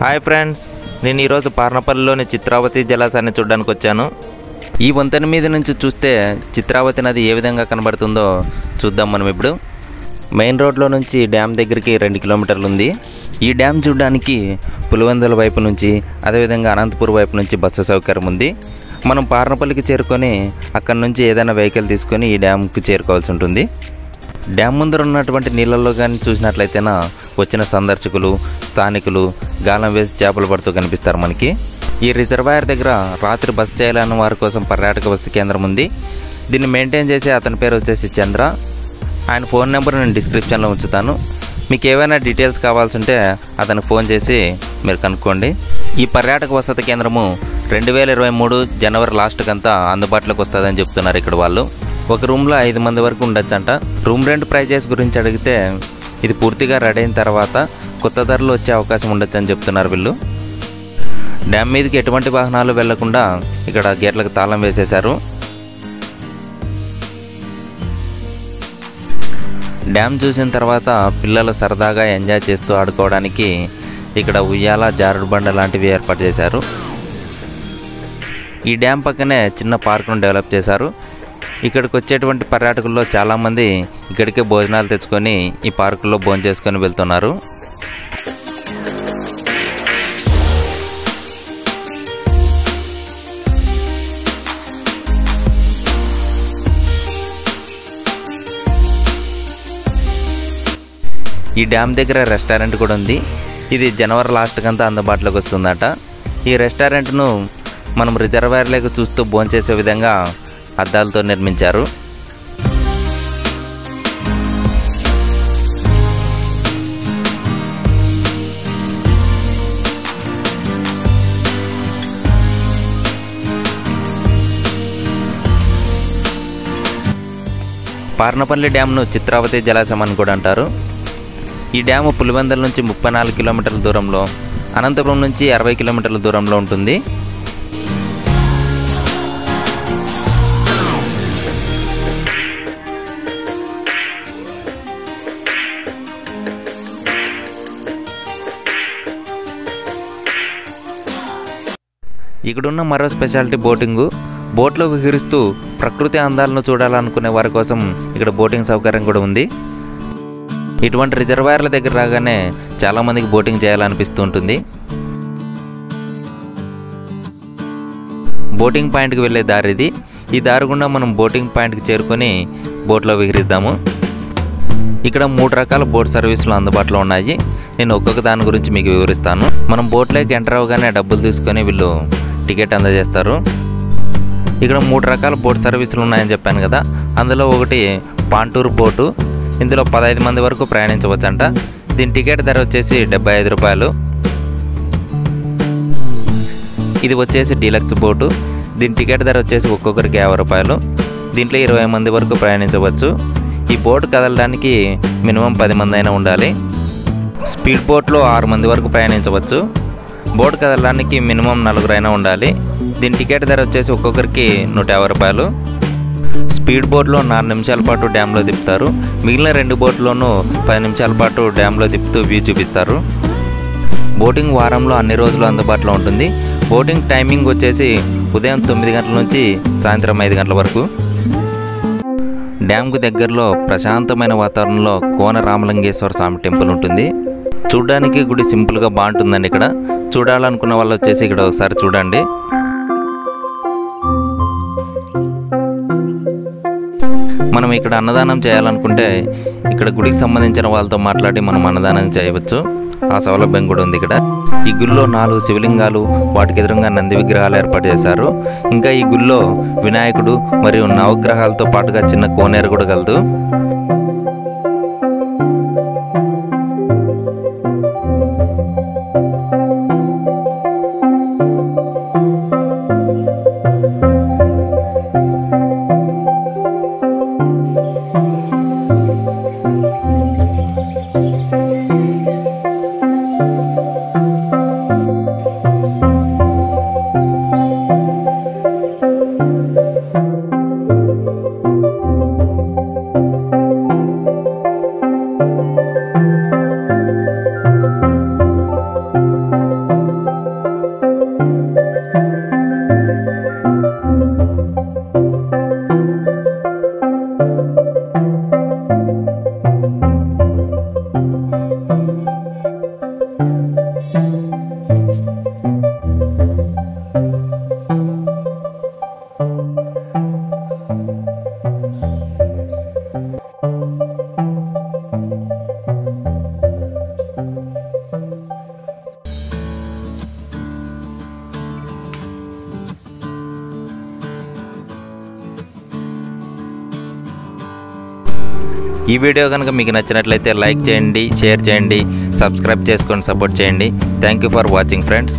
Hi friends నేను ఈరోజు పార్నపల్లిలోని చిత్రావతి జలాశయాన్ని చూడడానికి వచ్చాను. ఈ వంతెన మీద నుంచి చూస్తే చిత్రావతి నది ఏ విధంగా కనబడుతుందో చూద్దాం మనం ఇప్పుడు. మెయిన్ రోడ్లో నుంచి డ్యామ్ దగ్గరికి రెండు కిలోమీటర్లు ఉంది. ఈ డ్యామ్ చూడడానికి పులివెందుల వైపు నుంచి అదేవిధంగా అనంతపూర్ వైపు నుంచి బస్సు సౌకర్యం ఉంది. మనం పార్నపల్లికి చేరుకొని అక్కడి నుంచి ఏదైనా వెహికల్ తీసుకొని ఈ డ్యామ్కి చేరుకోవాల్సి ఉంటుంది. డ్యామ్ ముందర ఉన్నటువంటి నీళ్ళల్లో కానీ చూసినట్లయితేనా వచ్చిన సందర్శకులు స్థానికులు గాలం వేసి చేపలు పడుతూ కనిపిస్తారు మనకి. ఈ రిజర్వాయర్ దగ్గర రాత్రి బస్ చేయాలన్న వారి కోసం పర్యాటక వసతి కేంద్రం ఉంది. దీన్ని మెయింటైన్ చేసే అతని పేరు వచ్చేసి చంద్ర. ఆయన ఫోన్ నెంబర్ నేను డిస్క్రిప్షన్లో ఉంచుతాను. మీకు ఏవైనా డీటెయిల్స్ కావాల్సి ఉంటే అతనికి ఫోన్ చేసి మీరు కనుక్కోండి. ఈ పర్యాటక వసతి కేంద్రము రెండు వేల ఇరవై మూడు జనవరి లాస్ట్కంతా అందుబాటులోకి వస్తుందని చెప్తున్నారు ఇక్కడ వాళ్ళు. ఒక రూమ్లో ఐదు మంది వరకు ఉండొచ్చంట. రూమ్ రెంట్ ప్రైజెస్ గురించి అడిగితే ఇది పూర్తిగా రెడీ అయిన తర్వాత కొత్త ధరలు వచ్చే అవకాశం ఉండొచ్చు అని చెప్తున్నారు వీళ్ళు. డ్యామ్ మీదకి ఎటువంటి వాహనాలు వెళ్ళకుండా ఇక్కడ గేట్లకు తాళం వేసేశారు. డ్యామ్ చూసిన తర్వాత పిల్లలు సరదాగా ఎంజాయ్ చేస్తూ ఆడుకోవడానికి ఇక్కడ ఉయ్యాల జారుడు బండ లాంటివి ఏర్పాటు చేశారు. ఈ డ్యామ్ పక్కనే చిన్న పార్కును డెవలప్ చేశారు. ఇక్కడికి వచ్చేటువంటి పర్యాటకుల్లో చాలామంది ఇక్కడికే భోజనాలు తెచ్చుకొని ఈ పార్కులో భోజనం చేసుకొని వెళ్తున్నారు. ఈ డ్యామ్ దగ్గర రెస్టారెంట్ కూడా ఉంది. ఇది జనవరి లాస్ట్కంతా అందుబాటులోకి వస్తుందట. ఈ రెస్టారెంట్ను మనం రిజర్వాయర్లోకి చూస్తూ భోంచేసే విధంగా అద్దాలతో నిర్మించారు. పార్నపల్లి డ్యామ్ను చిత్రావతి జలాశయం అని కూడా అంటారు. ఈ డ్యాము పులివెందల నుంచి ముప్పై నాలుగు కిలోమీటర్ల దూరంలో అనంతపురం నుంచి అరవై కిలోమీటర్ల దూరంలో ఉంటుంది. ఇక్కడున్న మరో స్పెషాలిటీ బోటింగు. బోట్లో విహరిస్తూ ప్రకృతి అందాలను చూడాలనుకునే వారి కోసం ఇక్కడ బోటింగ్ సౌకర్యం కూడా ఉంది. ఇటువంటి రిజర్వాయర్ల దగ్గర రాగానే చాలామందికి బోటింగ్ చేయాలనిపిస్తూ ఉంటుంది. బోటింగ్ పాయింట్కి వెళ్ళే దారి ఇది. ఈ దారి గుండా మనం బోటింగ్ పాయింట్కి చేరుకొని బోట్లో విహరిద్దాము. ఇక్కడ మూడు రకాల బోట్ సర్వీసులు అందుబాటులో ఉన్నాయి. నేను ఒక్కొక్క దాని గురించి మీకు వివరిస్తాను. మనం బోట్లోకి ఎంటర్ అవగానే డబ్బులు తీసుకొని వీళ్ళు టికెట్ అందజేస్తారు. ఇక్కడ మూడు రకాల బోట్ సర్వీసులు ఉన్నాయని చెప్పాను కదా. అందులో ఒకటి పాంటూరు బోటు ఇందులో పదహైదు మంది వరకు ప్రయాణించవచ్చంట. దీని టికెట్ ధర వచ్చేసి డెబ్బై ఐదు రూపాయలు. ఇది వచ్చేసి డీలక్స్ బోటు. దీని టికెట్ ధర వచ్చేసి ఒక్కొక్కరికి యాభై రూపాయలు. దీంట్లో ఇరవై మంది వరకు ప్రయాణించవచ్చు. ఈ బోట్ కదలడానికి మినిమం పది మంది అయినా ఉండాలి. స్పీడ్ బోట్లో ఆరు మంది వరకు ప్రయాణించవచ్చు. బోట్ కదలడానికి మినిమం నలుగురైనా ఉండాలి. దీని టికెట్ ధర వచ్చేసి ఒక్కొక్కరికి నూట యాభై రూపాయలు. స్పీడ్ బోట్లో నాలుగు నిమిషాల పాటు డ్యామ్లో తిప్పుతారు. మిగిలిన రెండు బోట్లోనూ పది నిమిషాల పాటు డ్యాంలో తిప్పుతూ వ్యూ చూపిస్తారు. బోటింగ్ వారంలో అన్ని రోజులు అందుబాటులో ఉంటుంది. బోటింగ్ టైమింగ్ వచ్చేసి ఉదయం తొమ్మిది గంటల నుంచి సాయంత్రం ఐదు గంటల వరకు. డ్యామ్కు దగ్గరలో ప్రశాంతమైన వాతావరణంలో కోన రామలింగేశ్వర స్వామి టెంపుల్ ఉంటుంది. చూడడానికి గుడి సింపుల్గా బాగుంటుందండి ఇక్కడ. చూడాలనుకున్న వాళ్ళు వచ్చేసి ఇక్కడ ఒకసారి చూడండి. మనం ఇక్కడ అన్నదానం చేయాలనుకుంటే ఇక్కడ గుడికి సంబంధించిన వాళ్ళతో మాట్లాడి మనం అన్నదానం చేయవచ్చు. ఆ సౌలభ్యం కూడా ఉంది ఇక్కడ. ఈ గుళ్ళో నాలుగు శివలింగాలు వాటికి ఎదురుగా నంది విగ్రహాలు ఏర్పాటు చేశారు. ఇంకా ఈ గుళ్ళో వినాయకుడు మరియు నవగ్రహాలతో పాటుగా చిన్న కోనేరు కూడా కలదు. ఈ వీడియో కనుక మీకు నచ్చినట్లయితే లైక్ చేయండి షేర్ చేయండి సబ్స్క్రైబ్ చేసుకొని సపోర్ట్ చేయండి. Thank you for watching friends